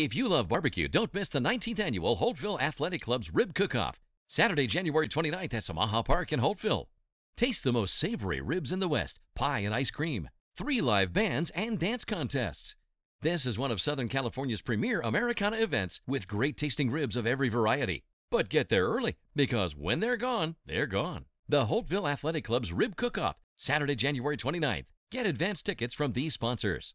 If you love barbecue, don't miss the 19th annual Holtville Athletic Club's Rib Cook-Off, Saturday, January 29th at Samaha Park in Holtville. Taste the most savory ribs in the West, pie and ice cream, three live bands, and dance contests. This is one of Southern California's premier Americana events with great tasting ribs of every variety. But get there early because when they're gone, they're gone. The Holtville Athletic Club's Rib Cook-Off, Saturday, January 29th. Get advance tickets from these sponsors.